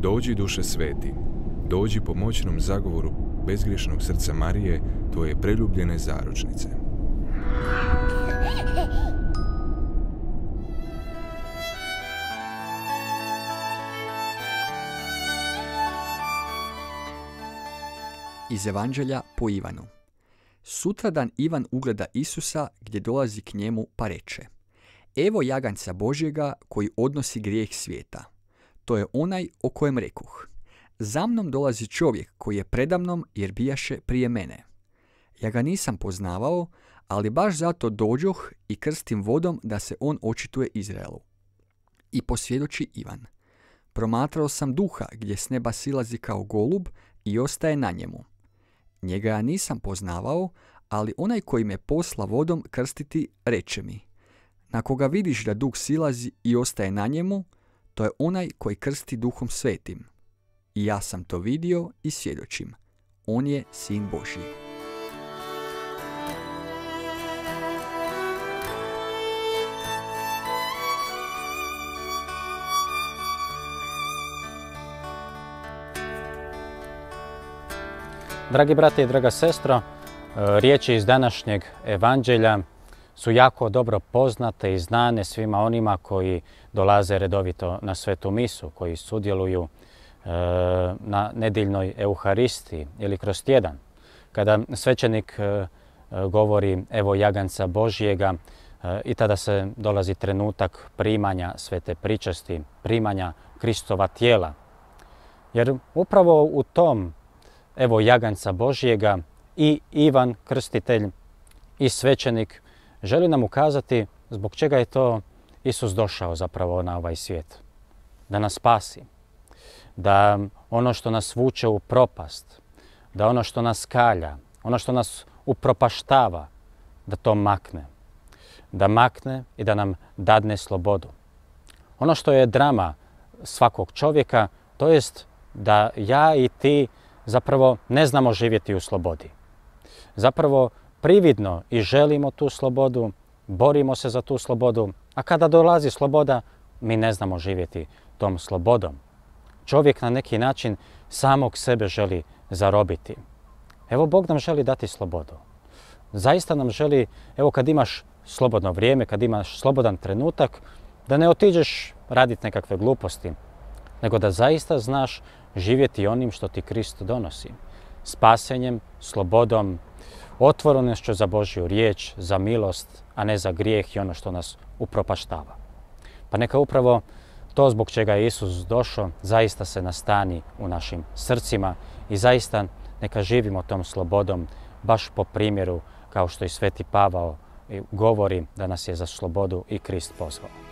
Dođi duše sveti, dođi po moćnom zagovoru bezgriješnog srca Marije, tvoje preljubljene zaručnice. Iz Evanđelja po Ivanu. Sutradan Ivan ugleda Isusa gdje dolazi k njemu pa reče Evo jaganca Božjega koji odnosi grijeh svijeta. To je onaj o kojem rekuh. Za mnom dolazi čovjek koji je predamnom jer bijaše prije mene. Ja ga nisam poznavao, ali baš zato dođoh i krstim vodom da se on očituje Izraelu. I posvjedoči Ivan. Promatrao sam duha gdje s neba silazi kao golub i ostaje na njemu. Njega ja nisam poznavao, ali onaj koji me posla vodom krstiti reče mi. Na koga vidiš da duh silazi i ostaje na njemu, to je onaj koji krsti duhom svetim. I ja sam to vidio i svjedočim. On je sin Božji. Dragi brate i draga sestro, e, riječi iz današnjeg evanđelja su jako dobro poznate i znane svima onima koji dolaze redovito na svetu misu, koji sudjeluju e, na nedjeljnoj euharistiji ili kroz tjedan. Kada svećenik e, govori evo jaganca Božjega i tada se dolazi trenutak primanja svete pričasti, primanja Kristova tijela. Jer upravo u tom evo jaganca Božjega i Ivan Krstitelj i svećenik želi nam ukazati zbog čega je to Isus došao zapravo na ovaj svijet. Da nas spasi. Da ono što nas vuče u propast, da ono što nas kalja, ono što nas upropaštava, da to makne. Da makne i da nam dadne slobodu. Ono što je drama svakog čovjeka, to jest da ja i ti zapravo ne znamo živjeti u slobodi. Zapravo prividno i želimo tu slobodu, borimo se za tu slobodu, a kada dolazi sloboda, mi ne znamo živjeti tom slobodom. Čovjek na neki način samog sebe želi zarobiti. Evo Bog nam želi dati slobodu. Zaista nam želi, evo kad imaš slobodno vrijeme, kad imaš slobodan trenutak, da ne otiđeš raditi nekakve gluposti, nego da zaista znaš živjeti onim što ti Krist donosi. Spasenjem, slobodom, otvorenošću za Božju riječ, za milost, a ne za grijeh i ono što nas upropaštava. Pa neka upravo to zbog čega je Isus došao zaista se nastani u našim srcima i zaista neka živimo tom slobodom baš po primjeru kao što i Sveti Pavao govori da nas je za slobodu i Krist pozvao.